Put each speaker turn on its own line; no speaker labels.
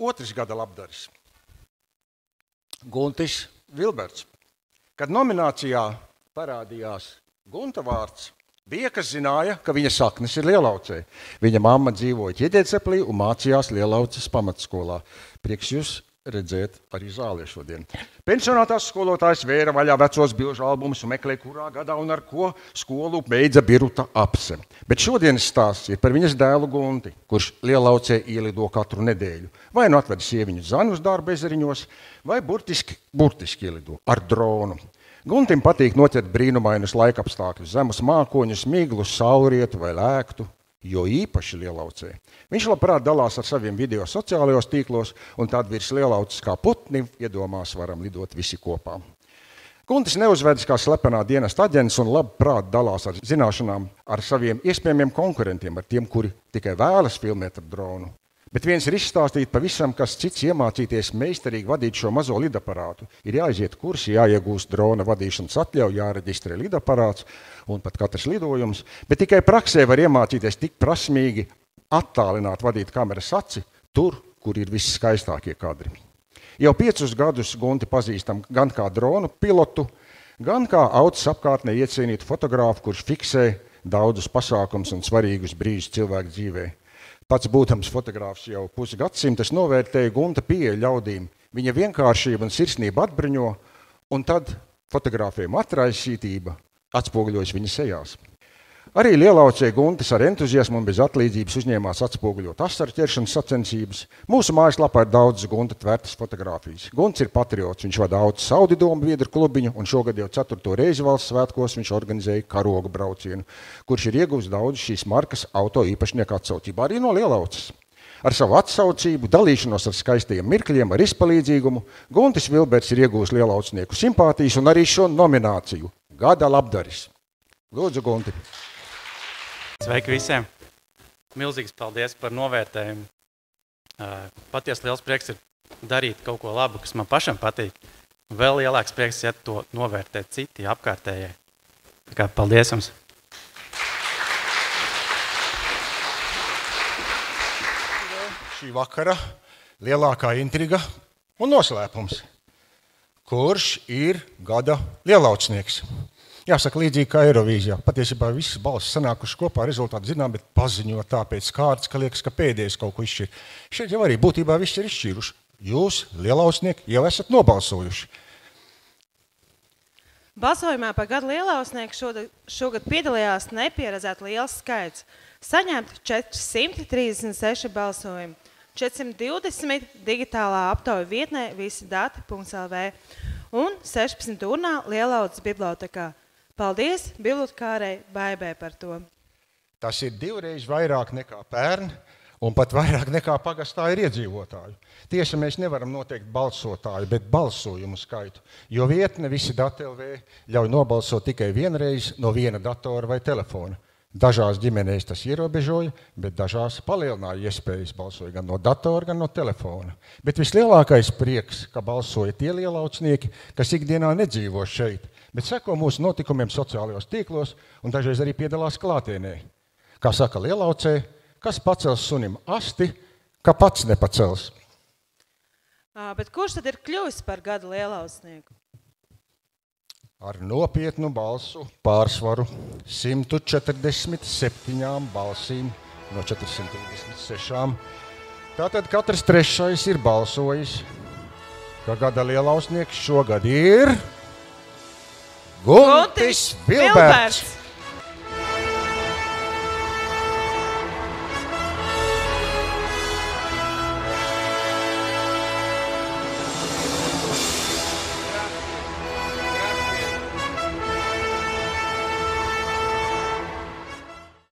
otrs gada labdaris. Guntis Vilberts. Kad nominācijā parādījās Gunta vārds, bija, kas zināja, ka viņa saknes ir Lielaucē. Viņa mamma dzīvoja Ķiedēceplī un mācījās Lielauces pamatskolā. Prieks jūs redzēt arī zālē šodien. Pensionātās skolotājs vēra vaļā vecos bilžu albumus un meklē, kurā gadā un ar ko skolu beidza Biruta apse. Bet šodienas stāsts ir par viņas dēlu Gunti, kurš Lielaucē ielido katru nedēļu. Vai nu atved sieviņu zanu uz darbu ezeriņos, vai burtiski, burtiski ielido ar dronu. Guntim patīk noķert brīnumainus laikapstākļus, zemus mākoņus, miglus, saulrietu vai lēktu, jo īpaši lielaucē. Viņš labprāt dalās ar saviem video sociālajos tīklos, un tad virs lielauces kā putni iedomās varam lidot visi kopā. Guntis neuzvedas kā slepenā dienesta aģents un labprāt dalās ar zināšanām ar saviem iespējamiem konkurentiem, ar tiem, kuri tikai vēlas filmēt ar dronu. Bet viens ir izstāstīt pavisam kas cits, iemācīties meistarīgi vadīt šo mazo lidaparātu. Ir jāiziet kursi, jāiegūst drona vadīšanas atļauja, jāreģistrē lidaparāts un pat katrs lidojums. Bet tikai praksē var iemācīties tik prasmīgi attālināt vadīt kameras aci tur, kur ir visskaistākie kadri. Jau piecus gadus Gunti pazīstam gan kā dronu pilotu, gan kā autos apkārtnē iecienītu fotografu, kurš fiksē daudzus pasākumus un svarīgus brīžus cilvēku dzīvēm. Pats būtams fotogrāfs jau pusgadsimtu, es novērtēju Gunta pieeja ļaudīm. Viņa vienkāršība un sirsnība atbruņo, un tad fotografējuma atraisītība atspoguļojas viņa sejās. Arī lielaucē Guntis ar entuziasmu un bez atlīdzības uzņēmās atspoguļot asaru ķeršanas sacensības. Mūsu mājaslapā ir daudz Gunta tvērtas fotografijas. Gunts ir patriots, viņš vada auto Saudidomu viedru klubiņu, un šogad jau ceturto reizi valsts svētkos viņš organizēja karoga braucienu, kurš ir ieguvis daudz šīs markas auto īpašnieku atsaucību, arī no lielauces. Ar savu atsaucību, dalīšanos ar skaistajiem mirkļiem, ar izpalīdzīgumu, Guntis Vilberts ir iegūmis lielaucnieku simpātijas un arī šo nomināciju - Gada labdaris. Lūdzu, Gunti!
Sveiki visiem! Milzīgs paldies par novērtējumu. Patiesi liels prieks ir darīt kaut ko labu, kas man pašam patīk. Vēl lielāks prieks, ja to novērtē citi apkārtējie. Tā kā paldies jums!
Šī vakara lielākā intriga un noslēpums. Kurš ir gada lielaucnieks? Jāsaka, līdzīgi kā Eirovīzijā. Patiesībā visas balss sanākušas kopā, rezultāti zinām, bet paziņot tāpēc kārtas, ka liekas, ka pēdējais kaut ko izšķir. Šeit jau arī būtībā viss ir izšķīruši. Jūs, lielausnieki, jau esat nobalsojuši.
Balsojumā par gadu lielausnieku šogad, šogad piedalījās nepieredzēts liels skaits. Saņemti 436 balsojumi, 420 digitālā aptauja vietnē visi dati.lv un 16 urnā Lielaudas bibliotekā. Paldies bibliotekārai Baibē par to.
Tas ir divreiz vairāk nekā pērn, un pat vairāk nekā pagastā ir iedzīvotāju. Tiesa, mēs nevaram noteikt balsotāju, bet balsojumu skaitu, jo vietne visi dati LV ļauj nobalsot tikai vienreiz no viena datora vai telefona. Dažās ģimenēs tas ierobežoja, bet dažās palielināja iespējas balsot gan no datora, gan no telefona. Bet vislielākais prieks, ka balsoja tie lielaucnieki, kas ikdienā nedzīvo šeit, bet seko mūsu notikumiem sociālajos tīklos un dažreiz arī piedalās klātienē. Kā saka Lielaucē, kas pacels sunim asti, ka pats nepacels.
Bet kurš tad ir kļuvis par gada lielausnieku?
Ar nopietnu balsu pārsvaru 147 balsīm no 436. Tātad katrs trešais ir balsojis, ka gada lielausnieks šogad ir. Guntis Vilberts!